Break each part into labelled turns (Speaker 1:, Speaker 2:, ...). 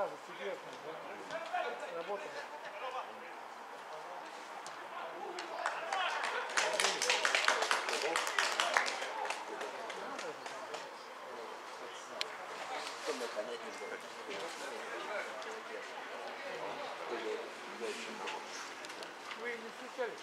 Speaker 1: сразу секретно. Да? Работаем. Вы не встречались?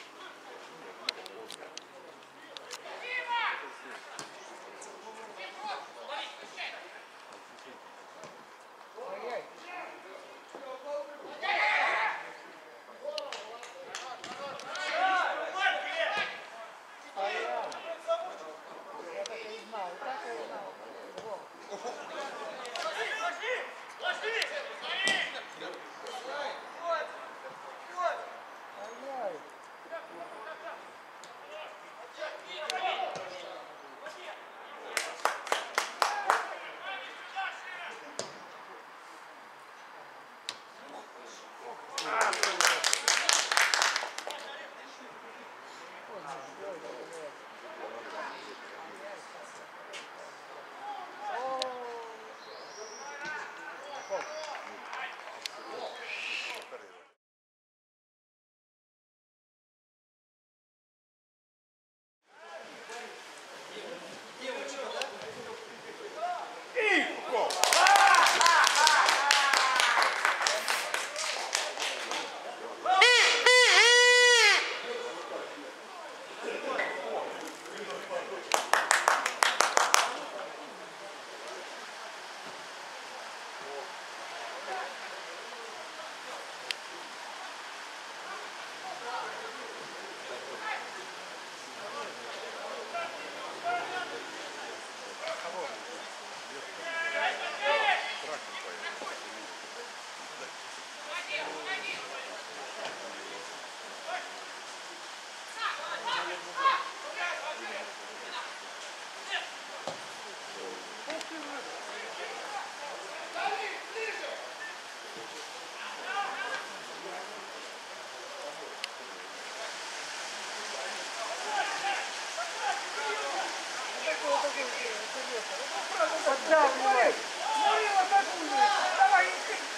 Speaker 1: Давай,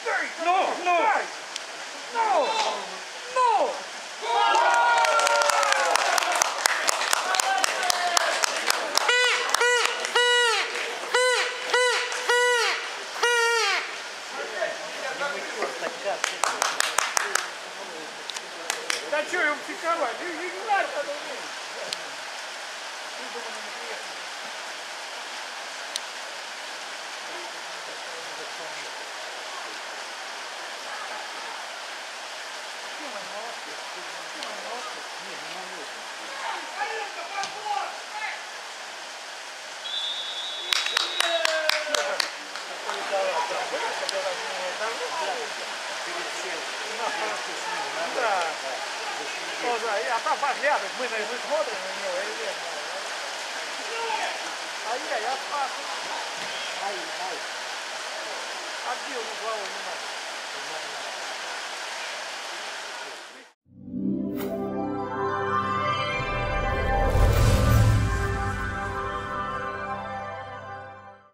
Speaker 1: дай. Ну, ну. Ну. Ну. Да что его психовать? Не, не, не надо тогда умереть. Придумано неприятно. Тима, не молодцы. Тима, не молодцы. Не, не молодцы. Да. Тоже, а там поглядывает, мы, на- мы смотрим на него, и нет. Ай-яй, я спас. Ай, ай. Отбил, ну, головой не надо.